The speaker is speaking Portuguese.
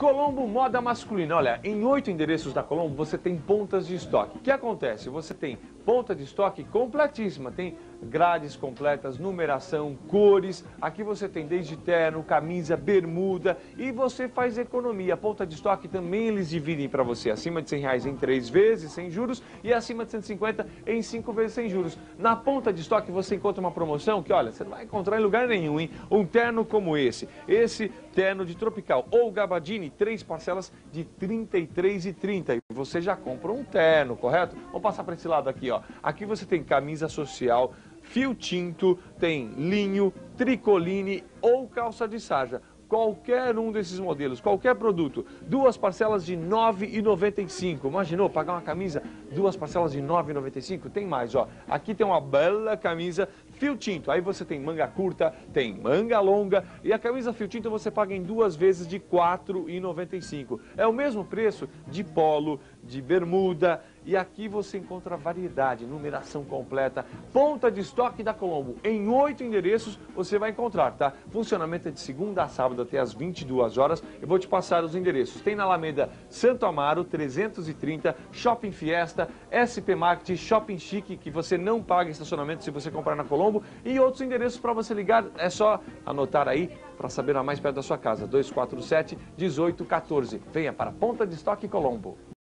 Colombo Moda Masculina. Olha, em oito endereços da Colombo você tem pontas de estoque. O que acontece? Você tem ponta de estoque completíssima. Tem grades completas, numeração, cores. Aqui você tem desde terno, camisa, bermuda e você faz economia. Ponta de estoque também eles dividem para você acima de 100 reais em três vezes sem juros e acima de 150 em cinco vezes sem juros. Na ponta de estoque você encontra uma promoção que, olha, você não vai encontrar em lugar nenhum, hein? Um terno como esse. Esse terno de tropical ou gabardine, três parcelas de R$ 33,30. Você já compra um terno, correto? Vamos passar para esse lado aqui, ó. Aqui você tem camisa social, fio tinto, tem linho, tricoline ou calça de sarja. Qualquer um desses modelos, qualquer produto, duas parcelas de R$ 9,95. Imaginou pagar uma camisa, duas parcelas de R$ 9,95? Tem mais, ó. Aqui tem uma bela camisa fio tinto. Aí você tem manga curta, tem manga longa e a camisa fio tinto você paga em duas vezes de R$ 4,95. É o mesmo preço de polo, de bermuda e aqui você encontra variedade, numeração completa, ponta de estoque da Colombo. Em oito endereços você vai encontrar, tá? Funcionamento é de segunda a sábado até as 22 horas. Eu vou te passar os endereços. Tem na Alameda Santo Amaro, 330, Shopping Fiesta, SP Market, Shopping Chique, que você não paga estacionamento se você comprar na Colombo Colombo e outros endereços para você ligar. É só anotar aí para saber a mais perto da sua casa. 247 1814. Venha para Ponta de Estoque Colombo.